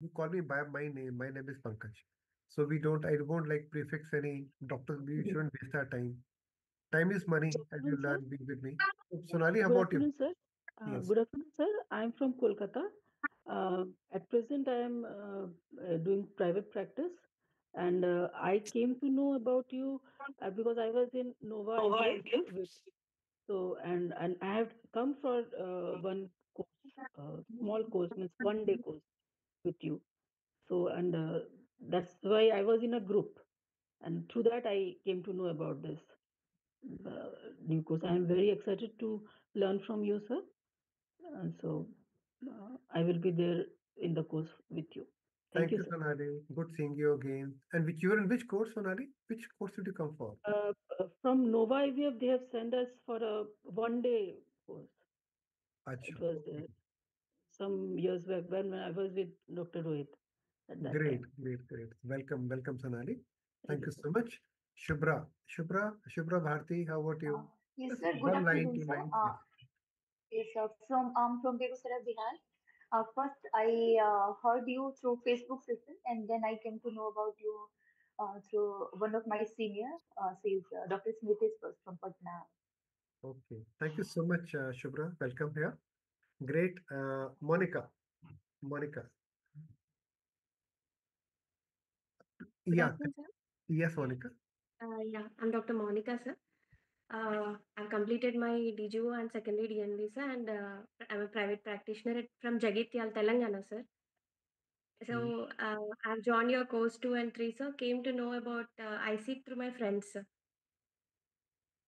you call me by my name. My name is Pankaj. So we don't, I won't like prefix any doctors. We shouldn't waste our time. Time is money, as you learn, be with me. So, Sonali, how Good about you? sir. Uh, Yes. Good afternoon, sir. I am from Kolkata. Uh, At present, I am uh, uh, doing private practice, and uh, I came to know about you uh, because I was in Nova IVF with. So, and and I have come for uh, one course, uh, small course, means one day course with you. So, and uh, that's why I was in a group, and through that I came to know about this uh, new course. I am very excited to learn from you, sir. And so uh, I will be there in the course with you. Thank Thank you, you. Sonali. Good seeing you again. And which you were in which course, Sonali? Which course did you come for? Uh, uh, from Nova IVF, they have sent us for a one day course. Acha, It was there some years back when I was with Dr. Rohit at that Great, time. great, great. Welcome, welcome, Sonali. Thank you, you so much. Shubhra, Shubhra, Shubhra Bharti, how about Uh, you? Yes, Just sir. Good one line, afternoon, two sir. lines. Uh, Yes, sir. From um from Begusarai, Bihar. Uh, first, I uh, heard you through Facebook system, and then I came to know about you uh, through one of my senior, uh, says uh, Dr. Smriti Spas from Patna. Okay. Thank you so much, uh, Shubhra. Welcome here. Great. Uh, Monica, Monica. Good Yeah, afternoon, yes, Monica. Uh, yeah, I'm Dr. Monica, sir. Uh, I've completed my DGO and secondary DN visa, and uh, I'm a private practitioner at, from Jagityal, Telangana, sir. So uh, I've joined your course two and three, sir. Came to know about uh, IC through my friends, sir.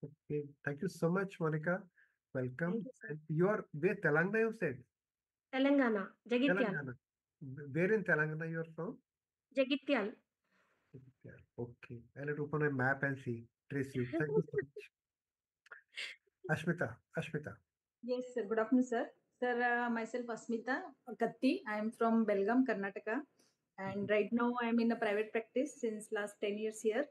Okay. Thank you so much, Monica. Welcome. Thank you, you are where Telangana, you said? Telangana, Jagityal, Telangana. Where in Telangana you are from? Jagityal. Yeah, Okay. I'll to open a map and see, trace you. Thank you so much. Ashmita, Ashmita. Yes, sir. Good afternoon, sir. Sir, uh, myself Asmita Katti. I am from Belgaum, Karnataka, and right now I am in a private practice since last ten years here.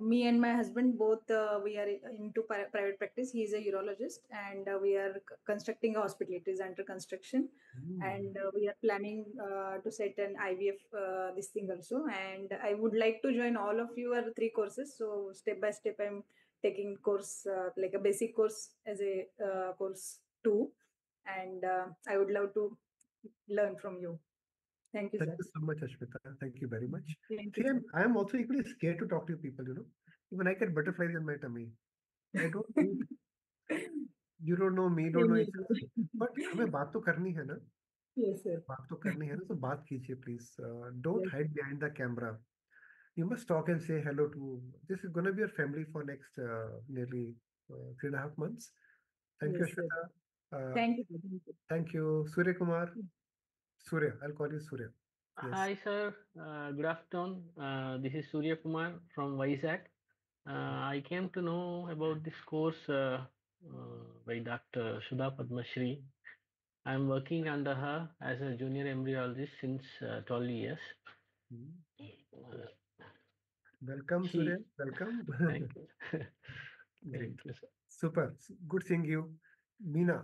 Me and my husband both uh, we are into pri- private practice. He is a urologist, and uh, we are constructing a hospital. It is under construction, Hmm. and uh, we are planning uh, to set an IVF uh, this thing also. And I would like to join all of your three courses. So step by step, I'm taking course uh, like a basic course as a uh, course two and uh, i would love to learn from you thank you Thank sir you so much, Ashmita. Thank you very much. thank See, you I'm, I'm also equally scared to talk to you people, you know. Even I get butterflies in my tummy. I don't think you don't know me, don't know each other. But हमें बात तो करनी है ना yes sir बात तो करनी है ना तो बात कीजिए please. Uh, don't Yes. hide behind the camera. You must talk and say hello to. This is gonna be your family for next uh, nearly uh, three and a half months. Thank you, Yes, sir. Ashmita. Uh, thank you sir. thank you Thank you, Surya Kumar. Surya, I'll call you Surya. Yes. Hi, sir. Uh, good afternoon. Uh, this is Surya Kumar from Vizag. Uh, I came to know about this course uh, uh, by Dr. Sudha Padmashri. I'm working under her as a junior embryologist since uh, 12 years. Hmm. Welcome, She- Surya. Welcome. thank you. Great. thank you, sir. Super. Good seeing you. Meena.